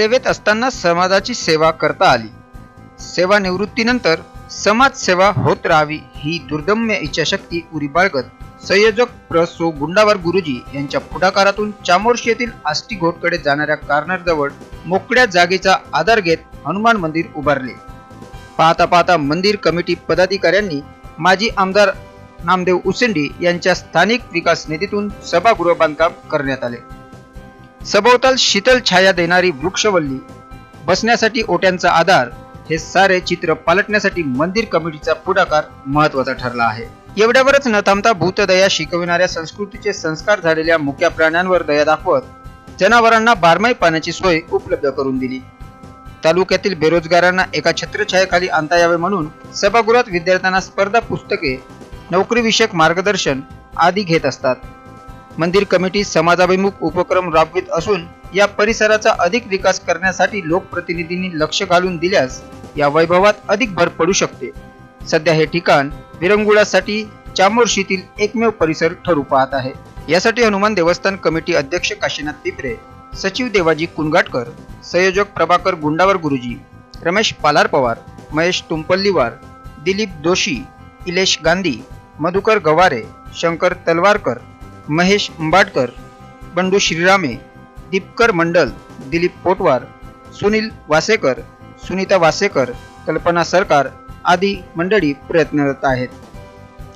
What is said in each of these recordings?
सेवेत असताना समाजाची सेवा करता आली. सेवानिवृत्तीनंतर समाजसेवा होत राहावी ही दुर्दम्य इच्छाशक्ती उरी बाळगत संयोजक प्र सो गुंडावर गुरुजी यांच्या पुढाकारातून चामोर्शी येथील आष्टी घोटकडे जाणाऱ्या कार्नरजवळ मोकळ्या जागेचा आधार घेत हनुमान मंदिर उभारले. पाहता पाहता मंदिर कमिटी पदाधिकाऱ्यांनी माजी आमदार नामदेव उसेंडी यांच्या स्थानिक विकास निधीतून सभागृह बांधकाम करण्यात आले. सभोवताल शीतल छाया देणारी वृक्षवल्ली बसण्यासाठी ओट्यांचा आधार हे सारे चित्र पालटण्यासाठी मंदिर कमिटीचा पुढाकार महत्त्वाचा ठरला आहे. एवढ्यावरच न थांबता भूतदया शिकविणाऱ्या संस्कृतीचे संस्कार झालेल्या मुक्या प्राण्यांवर दया दाखवत जनावरांना बारमाही पाण्याची सोय उपलब्ध करून दिली. तालुक्यातील बेरोजगारांना एका छत्रछायाखाली आणता यावे म्हणून सभागृहात विद्यार्थ्यांना स्पर्धा पुस्तके नोकरीविषयक मार्गदर्शन आदी घेत असतात. मंदिर कमिटी समाजाभिमुख उपक्रम राबवित असून या परिसराचा अधिक विकास करण्यासाठी लोकप्रतिनिधींनी लक्ष घालून दिल्यास या वैभवात अधिक भर पडू शकते. सध्या हे ठिकाण विरंगुळासाठी चामोर्शीतील एकमेव परिसर ठरू पाहत आहे. यासाठी हनुमान देवस्थान कमिटी अध्यक्ष काशीनाथ पिपरे सचिव देवाजी कुनगाटकर संयोजक प्रभाकर गुंडावर गुरुजी रमेश पालार पवार महेश तुंपल्लीवार दिलीप दोशी इलेश गांधी मधुकर गवारे शंकर तलवारकर महेश अंबाटकर बंडू श्रीरामे दीपकर मंडल दिलीप पोटवार सुनील वासेकर सुनीता वासेकर कल्पना सरकार आदी मंडळी प्रयत्नरत आहेत.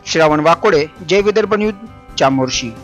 श्रावण वाकोडे जय विदर्भ न्यूज चामोर्शी.